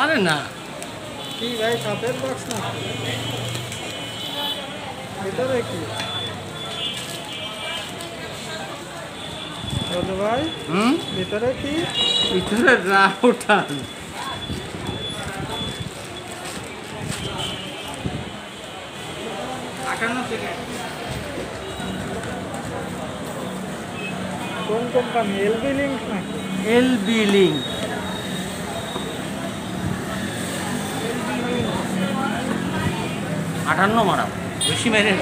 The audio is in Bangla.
আরে না। কি ভাই সাপের বক্স? না ভিতরে কি? ভাই হুম? ভিতরে কি? ভিতরে না উঠান। আটান্ন থেকে কোন কোম্পানি এলবি লিঙ্ক নাকি? এলবি লিঙ্ক আটান্ন মারা। বেশি মেরে।